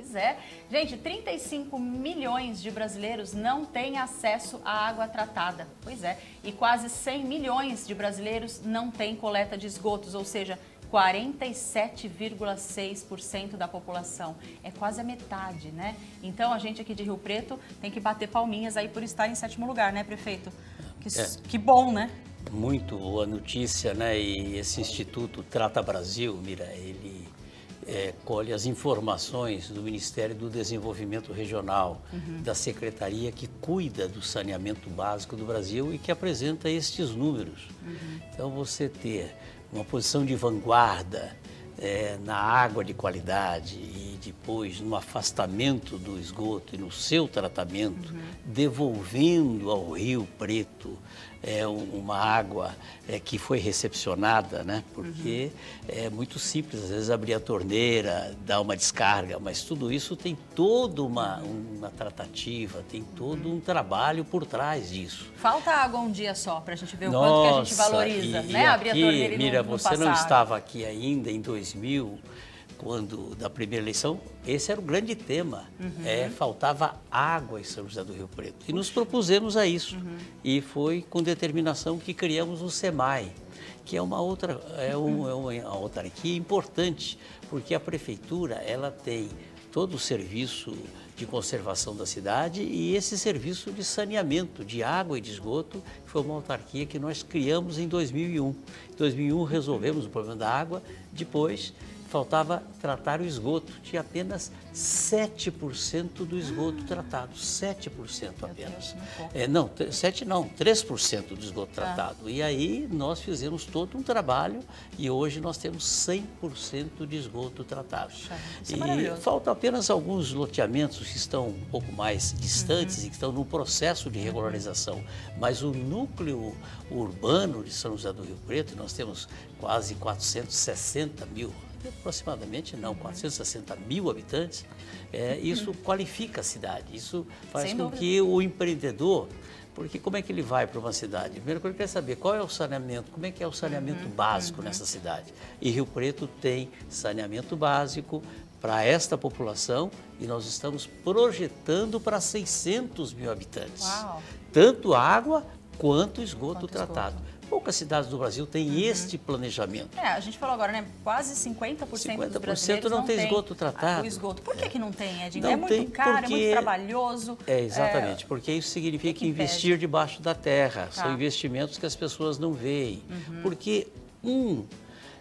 Pois é. Gente, 35 milhões de brasileiros não têm acesso à água tratada. Pois é. E quase 100 milhões de brasileiros não têm coleta de esgotos, ou seja, 47,6% da população. É quase a metade, né? Então a gente aqui de Rio Preto tem que bater palminhas aí por estar em sétimo lugar, né, prefeito? Que, é. que bom, né? Muito boa notícia, né? E esse Instituto Trata Brasil, mira, ele é, colhe as informações do Ministério do Desenvolvimento Regional, uhum. da secretaria que cuida do saneamento básico do Brasil e que apresenta estes números. Uhum. Então, você ter uma posição de vanguarda é, na água de qualidade e depois no afastamento do esgoto e no seu tratamento, uhum. devolvendo ao Rio Preto é, uma água é, que foi recepcionada, né? Porque uhum. é muito simples, às vezes abrir a torneira, dar uma descarga, mas tudo isso tem toda uma, uma tratativa, tem todo um trabalho por trás disso. Falta água um dia só para a gente ver o Nossa, quanto que a gente valoriza, e, né? E abrir aqui, a torneira e Mira, você não estava aqui ainda em 2000 quando da primeira eleição, esse era o grande tema. Uhum. É, faltava água em São José do Rio Preto. E nos propusemos a isso. Uhum. E foi com determinação que criamos o SEMAI, que é uma outra, é, um, é uma autarquia importante, porque a prefeitura ela tem todo o serviço de conservação da cidade e esse serviço de saneamento de água e de esgoto, que foi uma autarquia que nós criamos em 2001. Em 2001 resolvemos o problema da água, depois faltava tratar o esgoto. Tinha apenas 7% do esgoto tratado. 7% apenas. É, não, 7 não, 3% do esgoto tá. tratado. E aí nós fizemos todo um trabalho e hoje nós temos 100% de esgoto tratado. É e faltam apenas alguns loteamentos que estão um pouco mais distantes uhum. e que estão no processo de regularização. Mas o núcleo urbano de São José do Rio Preto, nós temos quase 460 mil aproximadamente, não, 460 mil habitantes, é, isso qualifica a cidade, isso faz Sem com dúvida. que o empreendedor, porque como é que ele vai para uma cidade? Primeiro ele quer saber qual é o saneamento, como é que é o saneamento uhum, básico uhum. nessa cidade. E Rio Preto tem saneamento básico para esta população e nós estamos projetando para 600 mil habitantes. Uau. Tanto água quanto esgoto quanto tratado. Esgoto. Poucas cidades do Brasil têm uhum. este planejamento. É, a gente falou agora, né? Quase 50%, 50 dos brasileiros não, não tem esgoto tratado. O esgoto. Por que, é. que não tem, Edinho? Não é muito caro, porque... é muito trabalhoso. É, exatamente. É... Porque isso significa que, investir debaixo da terra. Tá. São investimentos que as pessoas não veem. Uhum. Porque um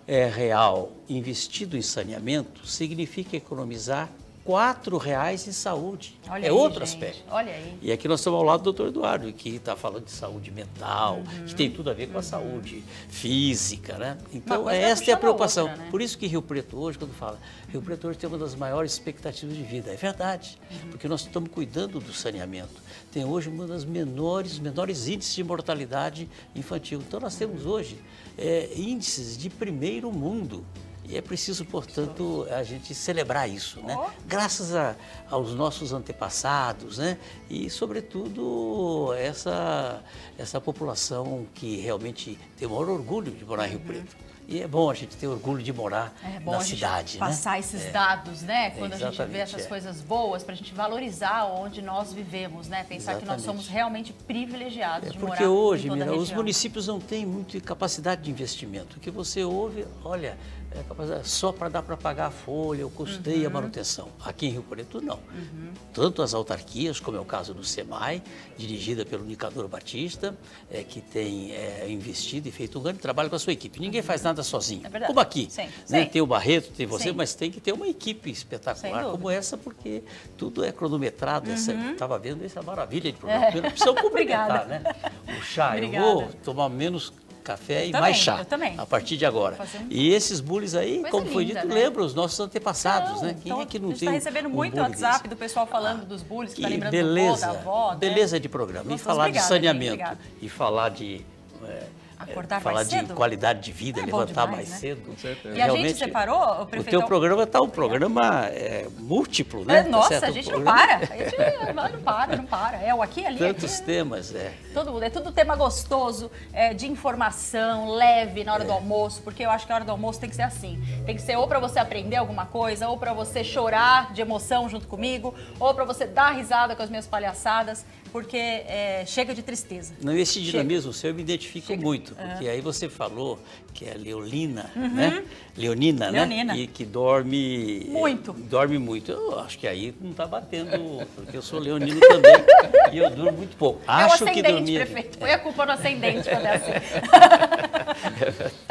é, real investido em saneamento significa economizar quatro reais em saúde. Olha é aí, outro gente. aspecto. Olha aí. E aqui nós estamos ao lado do doutor Eduardo, que está falando de saúde mental, uhum. que tem tudo a ver com a uhum. saúde física, né? Então, esta é a preocupação. Outra, né? Por isso que Rio Preto hoje, quando fala, Rio Preto hoje tem uma das maiores expectativas de vida. É verdade, uhum. porque nós estamos cuidando do saneamento. Tem hoje uma das menores, menores índices de mortalidade infantil. Então, nós temos hoje é, índices de primeiro mundo. E é preciso, portanto, a gente celebrar isso, né? Graças a, aos nossos antepassados, né? E, sobretudo, essa, essa população que realmente tem o maior orgulho de morar em Rio Preto. E é bom a gente ter orgulho de morar é bom na cidade, passar né? esses é. dados, né? Quando a gente vê essas é. coisas boas, para a gente valorizar onde nós vivemos, né? Pensar Exatamente. que nós somos realmente privilegiados é de morar Porque hoje, Mira, os municípios não têm muita capacidade de investimento. O que você ouve, olha, é só para dar para pagar a folha, o custeio uhum. a manutenção. Aqui em Rio Preto, não. Uhum. Tanto as autarquias, como é o caso do SEMAI, dirigida pelo Nicador Batista, é, que tem é, investido e feito um grande trabalho com a sua equipe. Ninguém faz nada sozinho. É como aqui. Sim. Né? Sim. Tem o Barreto, tem você, Sim. mas tem que ter uma equipe espetacular como essa, porque tudo é cronometrado. Uhum. Estava vendo essa maravilha de programa. É. Precisa cumprimentar, né? O chá, Obrigada. eu vou tomar menos café eu e também, mais chá. A partir de agora. Um... E esses bullies aí, Coisa como linda, foi dito, né? lembra os nossos antepassados, não, né? Quem então, é que não tem? A gente está recebendo um muito WhatsApp desse? do pessoal falando ah, dos bullies, que está lembrando beleza, do vô, da avó. Beleza né? de programa. E falar obrigada, de saneamento. E falar de. É, Acordar falar mais cedo? de qualidade de vida, É levantar demais, mais né? cedo. Com certeza. E a gente separou, o O prefeito... teu programa está um programa é, múltiplo, né? É, Tá nossa, certo? a Um gente não para. A gente não para, não para. É o aqui, ali, Tantos aqui. temas, é. Todo mundo. É tudo tema gostoso, é, de informação, leve na hora do almoço, porque eu acho que a hora do almoço tem que ser assim. Tem que ser ou para você aprender alguma coisa, ou para você chorar de emoção junto comigo, ou para você dar risada com as minhas palhaçadas, porque é, chega de tristeza. Não, e esse dinamismo seu eu me identifico Chega. muito, porque aí você falou que é Leolina, né? Leonina, Leonina. né? E que dorme... Muito. Dorme muito. Eu acho que aí não está batendo, porque eu sou leonino também e eu durmo muito pouco. é o Acho que dormia... prefeito. Põe a culpa no ascendente quando é assim.